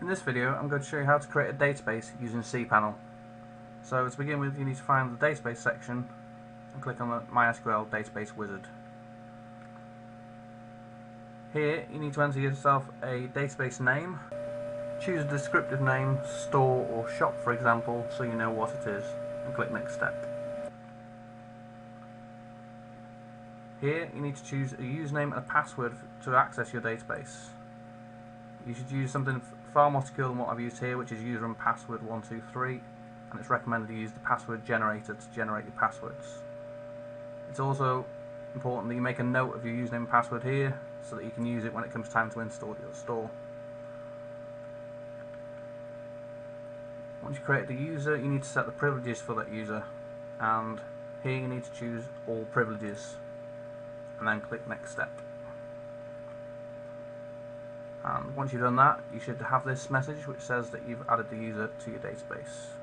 In this video I'm going to show you how to create a database using cPanel. So to begin with you need to find the database section and click on the MySQL database wizard. Here you need to enter yourself a database name. Choose a descriptive name, store or shop for example so you know what it is and click next step. Here you need to choose a username and a password to access your database. You should use something far more secure than what I've used here, which is user and password 123, and it's recommended to use the password generator to generate your passwords. It's also important that you make a note of your username and password here, so that you can use it when it comes time to install your store. Once you create the user, you need to set the privileges for that user, and here you need to choose all privileges, and then click next step and once you've done that you should have this message which says that you've added the user to your database